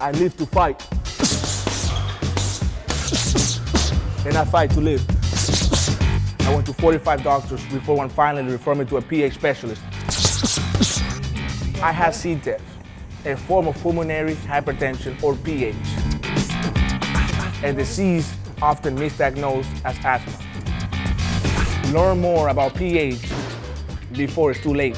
I live to fight. And I fight to live. I went to 45 doctors before one finally referred me to a PH specialist. I have CTEPH, a form of pulmonary hypertension or PH, a disease often misdiagnosed as asthma. Learn more about PH before it's too late.